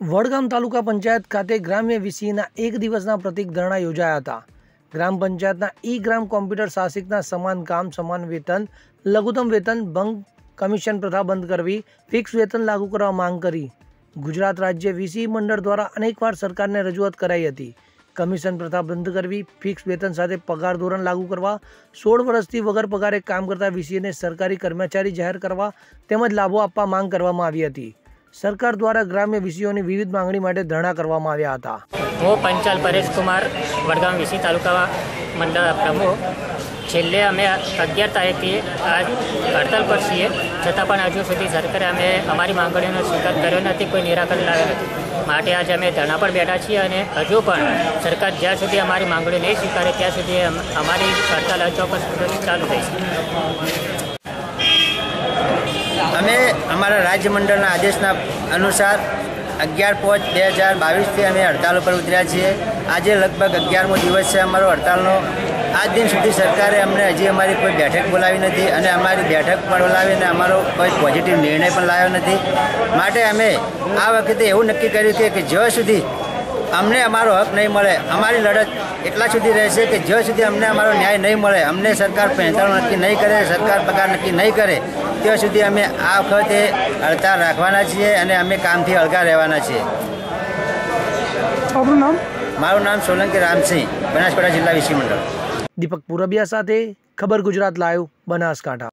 વડગામ તાલુકા પંચાયત ખાતે ગ્રામ્ય વીસીના એક દિવસના પ્રતિક ધરણા યોજાયા હતા. ગ્રામ પંચાયતના ઈ ગ્રામ કોમ્પ્યુટર શાસિકના સમાન કામ, સમાન વેતન, લઘુત્તમ વેતન ભંગ કમિશન પ્રથા બંધ કરવી, ફિક્સ વેતન લાગુ કરવા માંગ કરી. ગુજરાત રાજ્ય વીસી મંડળ દ્વારા અનેકવાર સરકારને રજૂઆત કરાઈ હતી. કમિશન પ્રથા બંધ કરવી, ફિક્સ વેતન સાથે પગાર ધોરણ લાગુ કરવા, સોળ વર્ષથી વગર પગારે કામ કરતા વીસીને સરકારી કર્મચારી જાહેર કરવા તેમજ લાભો આપવા માંગ કરવામાં આવી હતી. સરકાર દ્વારા ગ્રામ્ય વિષયોની વિવિધ માંગણી માટે ધરણા કરવામાં આવ્યા હતા. હું પંચાલ પરેશ કુમાર વડગામ વિસી તાલુકા મંડળ પ્રમુખ. છેલ્લે અમે અગિયાર તારીખથી આજ હડતાલ પર છીએ. છતાં પણ હજુ સુધી સરકારે અમે અમારી માંગણીનો સ્વીકાર કર્યો નથી, કોઈ નિરાકરણ લાવ્યો નથી. માટે આજે અમે ધરણા પર બેઠા છીએ અને હજુ પણ સરકાર જ્યાં સુધી અમારી માંગણી નહીં સ્વીકારે, ત્યાં સુધી અમારી હડતાલ અચોક્કસ ચાલુ થઈ છે. અમે અમારા રાજ્ય મંડળના આદેશના અનુસાર અગિયાર પાંચ બે હજાર બાવીસથી અમે હડતાલ ઉપર ઉતર્યા છીએ. આજે લગભગ અગિયારમો દિવસ છે અમારો હડતાલનો. આજ દિન સુધી સરકારે અમને હજી અમારી કોઈ બેઠક બોલાવી નથી અને અમારી બેઠક પણ બોલાવીને અમારો કોઈ પોઝિટિવ નિર્ણય પણ લાવ્યો નથી. માટે અમે આ વખતે એવું નક્કી કર્યું કે કે જ્યાં સુધી અમને અમારો હક નહીં મળે. અમારી લડત એટલા સુધી રહેશે કે જ્યાં સુધી અમને અમારો ન્યાય નહીં મળે અમને સરકાર પહેચાણો નક્કી નહીં કરે સરકાર પગાર નક્કી નહીં કરે ત્યાં સુધી અમે આ વખતે હડતાળ રાખવાના છીએ અને અમે કામથી હળગા રહેવાના છીએ. આપણું નામ? મારું નામ સોલંકી રામસિંહ બનાસકાંઠા જિલ્લા વિસી મંડળ. દીપક પુરબિયા સાથે ખબર ગુજરાત લાઈવ બનાસકાંઠા.